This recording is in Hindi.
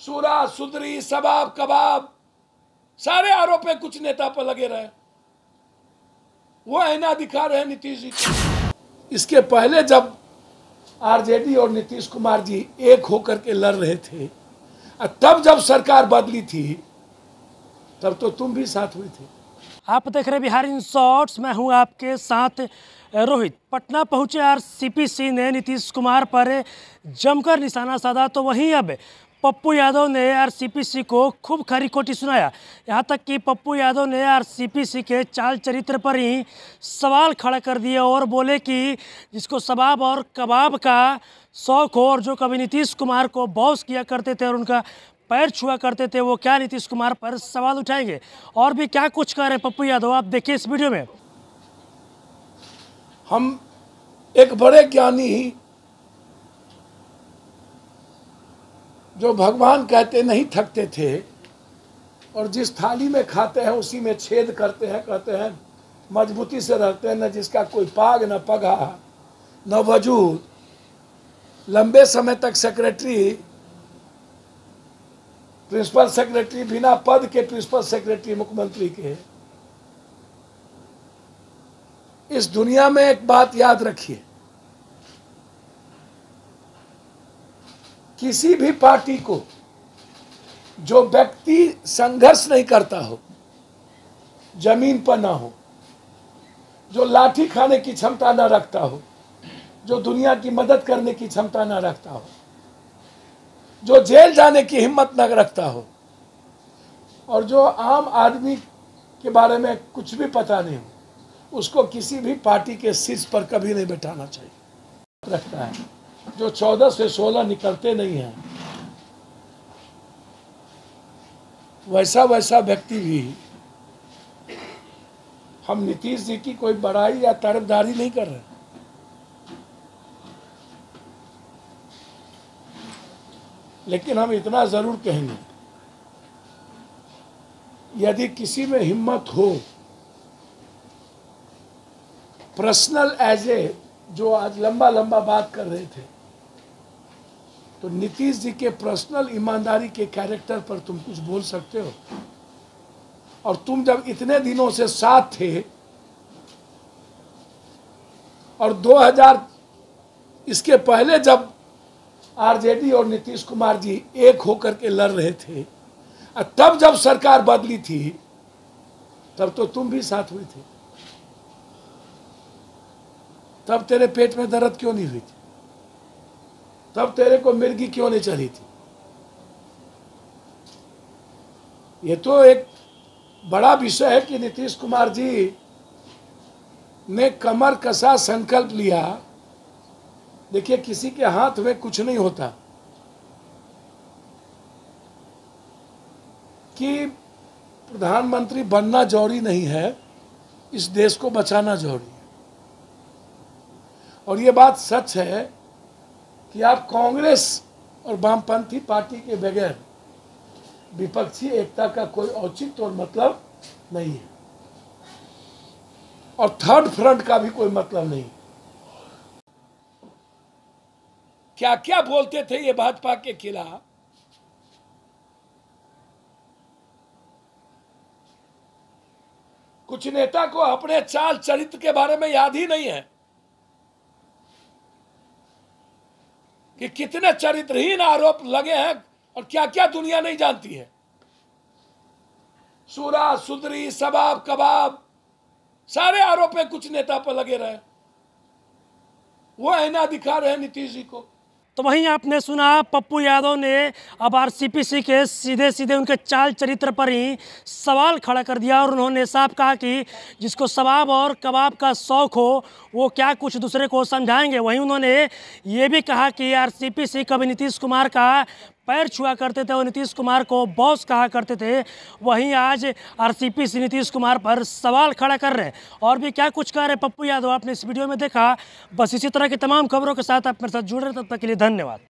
सूरा, सुदरी सबाब कबाब, सारे आरोप है कुछ नेता पर लगे रहे। वो ऐना दिखा रहे नीतीश जी। इसके पहले जब आरजेडी और नीतीश कुमार जी एक होकर के लड़ रहे थे, और तब जब सरकार बदली थी, तब तो तुम भी साथ हुई थे। आप देख रहे बिहार इन शॉर्ट्स मैं हूँ आपके साथ रोहित। पटना पहुँचे आर सीपीसी ने नीतीश कुमार पर जमकर निशाना साधा तो वहीं अब पप्पू यादव ने आर सीपीसी को खूब खरी खोटी सुनाया। यहाँ तक कि पप्पू यादव ने आर सीपीसी के चाल चरित्र पर ही सवाल खड़ा कर दिए और बोले कि जिसको सबाब और कबाब का शौक हो और जो कभी नीतीश कुमार को बॉस किया करते थे और उनका पैर छुआ करते थे, वो क्या नीतीश कुमार पर सवाल उठाएँगे? और भी क्या कुछ कह रहे हैं पप्पू यादव? आप देखिए इस वीडियो में। हम एक बड़े ज्ञानी जो भगवान कहते नहीं थकते थे और जिस थाली में खाते हैं, उसी में छेद करते हैं, कहते हैं, मजबूती से रहते हैं, न जिसका कोई पाग, न पगा न वजूद। लंबे समय तक सेक्रेटरी प्रिंसिपल सेक्रेटरी बिना पद के प्रिंसिपल सेक्रेटरी मुख्यमंत्री के इस दुनिया में एक बात याद रखिए। किसी भी पार्टी को जो व्यक्ति संघर्ष नहीं करता हो, ज़मीन पर ना हो, जो लाठी खाने की क्षमता ना रखता हो, जो दुनिया की मदद करने की क्षमता ना रखता हो, जो जेल जाने की हिम्मत न रखता हो, और जो आम आदमी के बारे में कुछ भी पता नहीं हो, उसको किसी भी पार्टी के शीर्ष पर कभी नहीं बैठाना चाहिए। रखता है। जो चौदह से सोलह निकलते नहीं हैं, वैसा वैसा व्यक्ति भी, हम नीतीश जी की कोई बड़ाई या तरफदारी नहीं कर रहे। लेकिन हम इतना ज़रूर कहेंगे, यदि किसी में हिम्मत हो पर्सनल एज ए जो आज लंबा लंबा बात कर रहे थे तो नीतीश जी के पर्सनल ईमानदारी के कैरेक्टर पर तुम कुछ बोल सकते हो? और तुम जब इतने दिनों से साथ थे, और 2000 इसके पहले जब आरजेडी और नीतीश कुमार जी एक होकर के लड़ रहे थे, और तब जब सरकार बदली थी, तब तो तुम भी साथ हुई थे। तब तेरे पेट में दर्द क्यों नहीं हुई थी? तब तेरे को मिर्गी क्यों नहीं चली थी? ये तो एक बड़ा विषय है कि नीतीश कुमार जी ने कमर कसा संकल्प लिया। देखिए, किसी के हाथ में कुछ नहीं होता कि प्रधानमंत्री बनना ज़रूरी नहीं है, इस देश को बचाना ज़रूरी है। और ये बात सच है कि आप कांग्रेस और वामपंथी पार्टी के बगैर विपक्षी एकता का कोई औचित्य और मतलब नहीं है। और थर्ड फ्रंट का भी कोई मतलब नहीं। क्या क्या बोलते थे ये भाजपा के खिलाफ? कुछ नेता को अपने चाल चरित्र के बारे में याद ही नहीं है। कि कितने चरित्रहीन आरोप लगे हैं और क्या क्या दुनिया नहीं जानती है। सूरा, सुदरी सबाब कबाब, सारे आरोप कुछ नेता पर लगे रहे। वो ऐना दिखा रहे नीतीश जी को। तो वहीं आपने सुना, पप्पू यादव ने अब आरसीपीसी के सीधे सीधे उनके चाल चरित्र पर ही सवाल खड़ा कर दिया और उन्होंने साफ़ कहा कि जिसको सवाब और कबाब का शौक हो, वो क्या कुछ दूसरे को समझाएँगे? वहीं उन्होंने ये भी कहा कि आर सी कभी नीतीश कुमार का पैर छुआ करते थे और नीतीश कुमार को बॉस कहा करते थे। वहीं आज आरसीपी से नीतीश कुमार पर सवाल खड़ा कर रहे हैं। और भी क्या कुछ कह रहे हैं? पप्पू यादव, आपने इस वीडियो में देखा। बस इसी तरह की तमाम खबरों के साथ आप मेरे साथ जुड़ रहे तब तक के लिए धन्यवाद।